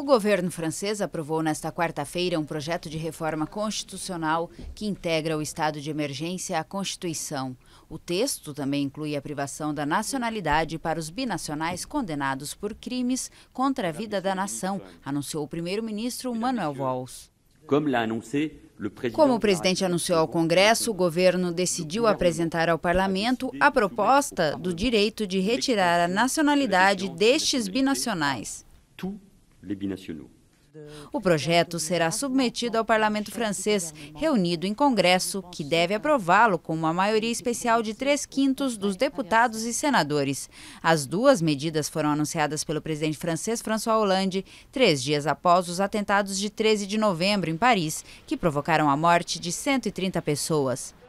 O governo francês aprovou nesta quarta-feira um projeto de reforma constitucional que integra o estado de emergência à Constituição. O texto também inclui a privação da nacionalidade para os binacionais condenados por crimes contra a vida da nação, anunciou o primeiro-ministro Manuel Valls. Como o presidente anunciou ao Congresso, o governo decidiu apresentar ao parlamento a proposta do direito de retirar a nacionalidade destes binacionais les binationaux. O projeto será submetido ao parlamento francês, reunido em congresso, que deve aprová-lo com uma maioria especial de três quintos dos deputados e senadores. As duas medidas foram anunciadas pelo presidente francês François Hollande três dias após os atentados de 13 de novembro em Paris, que provocaram a morte de 130 pessoas.